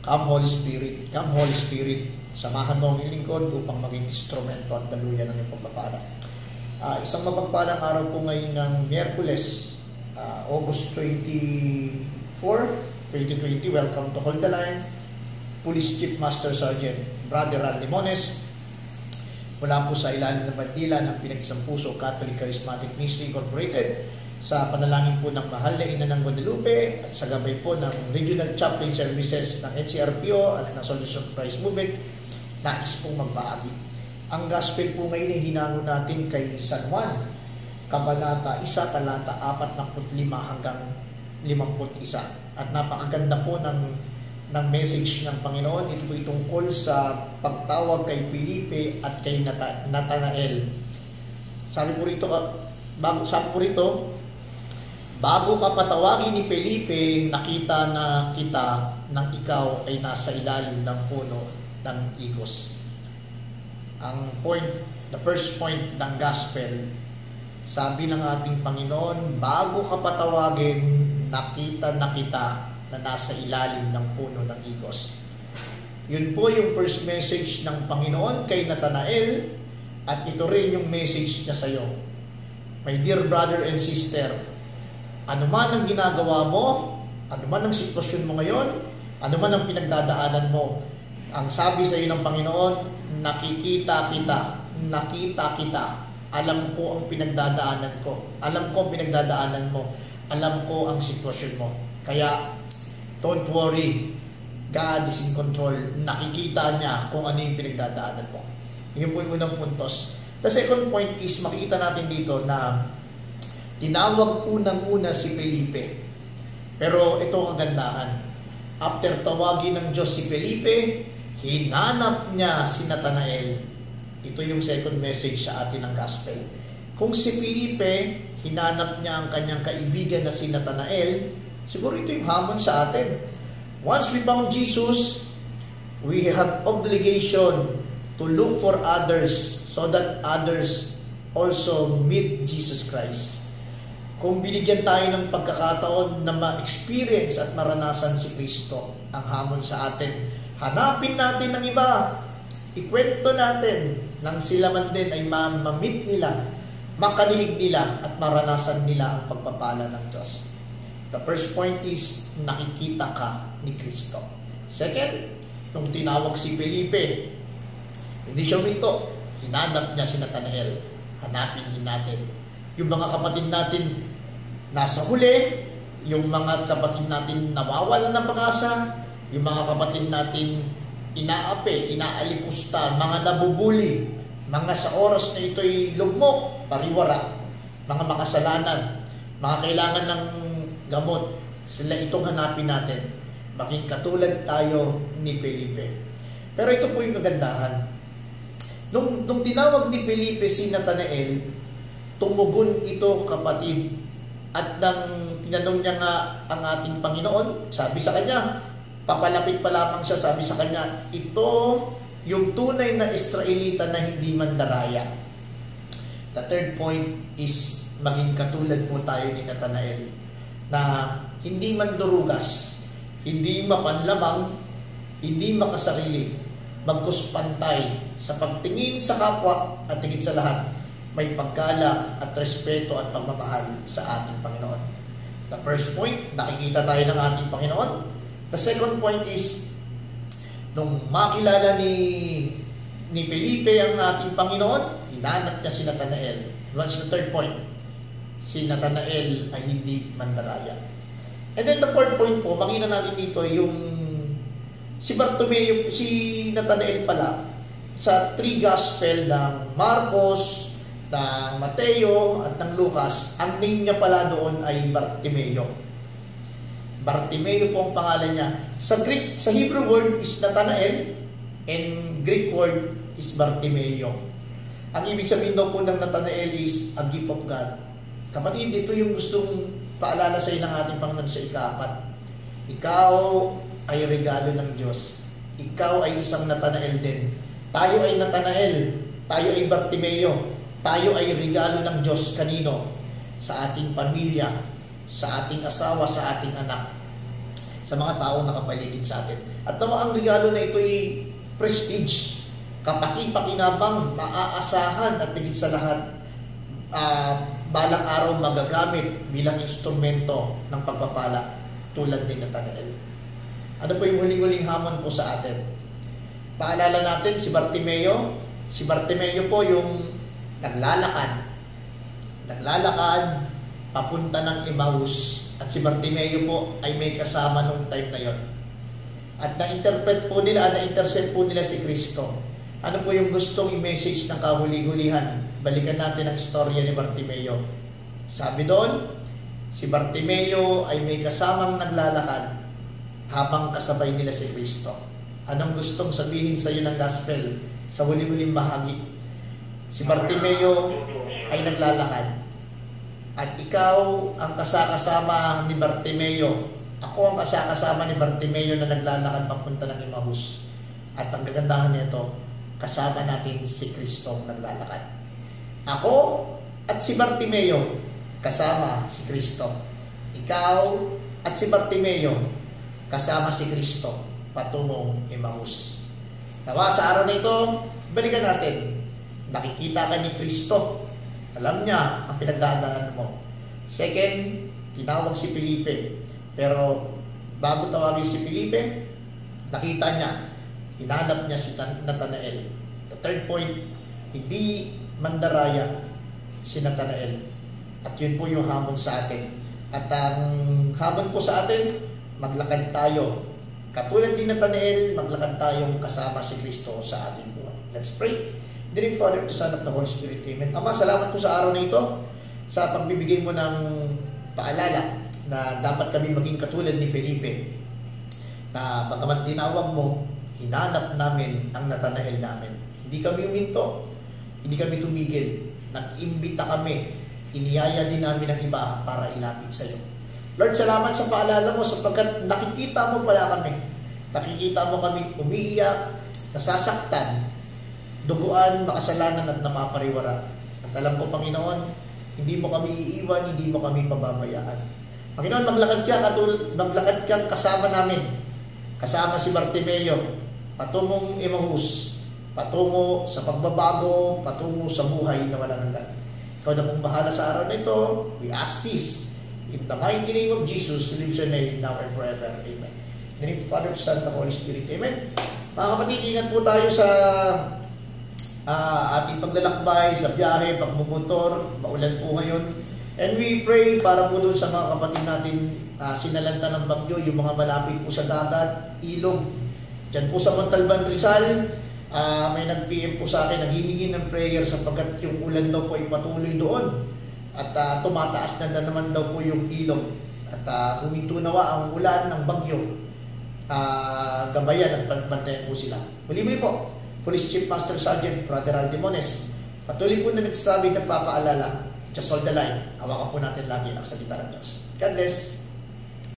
Come Holy Spirit, come Holy Spirit, samahan mo ang lingkod upang maging instrumento at daluyan ng iyong pagpapala. Uh, isang mapagpalang araw po ngayon ng Miyerkules, uh, August 24, 2020. Welcome to Hold the Line. Police Chief Master Sergeant Brother Ral Limones mula po sa ilalim ng bandila ng Pinag-Isang Puso Catholic Charismatic Ministry Incorporated sa panalangin po ng mahal na ina ng Guadalupe at sa gabay po ng Regional Chaplain Services ng NCRPO at ng Solution Prize Movement nais pong magpaagi. Ang gospel po ngayon ay hinango natin kay San Juan, Kabanata 1, talata 45 hanggang 51. At napakaganda po ng, ng message ng Panginoon. Ito po itungkol sa pagtawag kay Felipe at kay Nathanael. Sabi po rito, bago, sabi po rito, Bago ka patawagin ni Felipe, nakita na kita nang ikaw ay nasa ilalim ng puno ng igos. Ang point, the first point ng gospel, sabi ng ating Panginoon, bago ka patawagin, nakita na kita na nasa ilalim ng puno ng igos. Yun po yung first message ng Panginoon kay Nathanael at ito rin yung message niya sa iyo. My dear brother and sister, ano man ang ginagawa mo, ano man ang sitwasyon mo ngayon, ano man ang pinagdadaanan mo, ang sabi sa iyo ng Panginoon, nakikita kita, nakita kita, alam ko ang pinagdadaanan ko, alam ko ang pinagdadaanan mo, alam ko ang sitwasyon mo. Kaya, don't worry, God is in control. Nakikita niya kung ano yung pinagdadaanan mo. Yun po yung unang puntos. The second point is, makikita natin dito na Tinawag unang-una si Felipe. Pero ito ang kagandahan. After tawagin ng Diyos si Felipe, hinanap niya si Nathanael. Ito yung second message sa atin ng gospel. Kung si Felipe, hinanap niya ang kanyang kaibigan na si Nathanael, siguro ito yung hamon sa atin. Once we found Jesus, we have obligation to look for others so that others also meet Jesus Christ kung binigyan tayo ng pagkakataon na ma-experience at maranasan si Kristo, ang hamon sa atin, hanapin natin ng iba, ikwento natin nang sila man din ay ma-meet nila, makalihig nila at maranasan nila ang pagpapala ng Diyos. The first point is, nakikita ka ni Kristo. Second, nung tinawag si Felipe, hindi siya minto, hinanap niya si Nathanael. Hanapin din natin yung mga kapatid natin nasa huli, yung mga kapatid natin nawawalan ng pag-asa, yung mga kapatid natin inaapi, inaalipusta, mga nabubuli, mga sa oras na ito'y lugmok, pariwara, mga makasalanan, mga kailangan ng gamot, sila itong hanapin natin. Maging katulad tayo ni Felipe. Pero ito po yung kagandahan. Nung, nung tinawag ni Felipe si Nathanael, tumugon ito kapatid at nang tinanong niya nga ang ating Panginoon, sabi sa kanya, papalapit pa lamang siya, sabi sa kanya, ito yung tunay na Israelita na hindi mandaraya. The third point is maging katulad po tayo ni Nathanael na hindi mandurugas, hindi mapanlamang, hindi makasarili, magkuspantay sa pagtingin sa kapwa at tingin sa lahat may paggalang at respeto at pagmamahal sa ating Panginoon. The first point, nakikita tayo ng ating Panginoon. The second point is, nung makilala ni ni Felipe ang ating Panginoon, hinanap niya si Nathanael. What's the third point? Si Nathanael ay hindi mandaraya. And then the fourth point po, makita natin dito yung si Bartomeo, si Nathanael pala, sa three gospel ng Marcos, ng Mateo at ng Lucas, ang name niya pala doon ay Bartimeo. Bartimeo po ang pangalan niya. Sa Greek, sa Hebrew word is Nathanael and Greek word is Bartimeo. Ang ibig sabihin daw po ng Nathanael is a gift of God. Kapatid, ito yung gustong paalala sa iyo ng ating Panginoon sa ikaapat. Ikaw ay regalo ng Diyos. Ikaw ay isang Nathanael din. Tayo ay Nathanael. Tayo ay Bartimeo tayo ay regalo ng Diyos kanino? Sa ating pamilya, sa ating asawa, sa ating anak. sa mga taong nakapaligid sa atin. At nawa ang regalo na ito ay prestige, kapaki-pakinabang, maaasahan at higit sa lahat, uh, balang araw magagamit bilang instrumento ng pagpapala tulad din ng Nathanael. Ano po yung huling-huling hamon po sa atin? Paalala natin si Bartimeo. Si Bartimeo po yung naglalakad. Naglalakad papunta ng Emmaus. At si Bartimeo po ay may kasama nung time na yon. At na-interpret po nila, na-intercept po nila si Kristo. Ano po yung gustong i-message ng kahuli-hulihan? Balikan natin ang istorya ni Bartimeo. Sabi doon, si Bartimeo ay may kasamang naglalakad habang kasabay nila si Kristo. Anong gustong sabihin sa iyo ng gospel sa huli-huling bahagi? Si Bartimeo ay naglalakad at ikaw ang kasakasama ni Bartimeo ako ang kasakasama ni Bartimeo na naglalakad papunta ng Emmaus. At ang gagandahan nito, kasama natin si Kristo naglalakad. Ako at si Bartimeo, kasama si Kristo. Ikaw at si Bartimeo, kasama si Kristo patungong Emmaus. Nawa sa araw na ito, balikan natin. Nakikita ka ni Kristo. Alam niya ang pinagdadaanan mo. Second, tinawag si Felipe pero bago tawagin si Felipe, nakita niya, hinanap niya si Nathanael. The third point, hindi mandaraya si Nathanael. At yun po yung hamon sa atin. At ang hamon po sa atin, maglakad tayo. Katulad din Nathanael, maglakad tayong kasama si Kristo sa ating buhay. Let's pray. Dear Father, to Son of the Holy Spirit, Amen. Ama, salamat po sa araw na ito sa pagbibigay mo ng paalala na dapat kami maging katulad ni Felipe na bagaman tinawag mo, hinanap namin ang Nathanael namin. Hindi kami uminto, hindi kami tumigil, nag-imbita kami, iniyaya din namin ang iba para ilapit sa iyo. Lord, salamat sa paalala mo sapagkat nakikita mo pala kami. Nakikita mo kami umiiyak, nasasaktan, duguan, makasalanan at napapariwara. At alam ko, Panginoon, hindi mo kami iiwan, hindi mo kami pababayaan. Panginoon, maglakad ka, katul maglakad kang kasama namin. Kasama si Bartimeo, patungong Emmaus, patungo sa pagbabago, patungo sa buhay na walang hanggan. Ikaw na pong bahala sa araw na ito. We ask this in the mighty name of Jesus, lives and reigns now and forever. Amen. In the name of Father, Son, and Holy Spirit. Amen. Mga kapatid, ingat po tayo sa uh, ating paglalakbay, sa biyahe, pagmumotor, maulan po ngayon. And we pray para po doon sa mga kapatid natin uh, sinalanta ng bagyo, yung mga malapit po sa dagat, ilog. Diyan po sa Montalban Rizal, uh, may nag-PM po sa akin, naghihingi ng prayer sapagkat yung ulan daw po ay patuloy doon. At uh, tumataas na, na naman daw po yung ilog. At uh, huminto nawa ang ulan ng bagyo. Uh, gabayan at pagbantayan po sila. Muli-muli po, Police Chief Master Sergeant Brother Aldimones, patuloy po na nagsasabi, nagpapaalala, Just hold the line. Hawakan po natin lagi ang salita ng Diyos. God bless.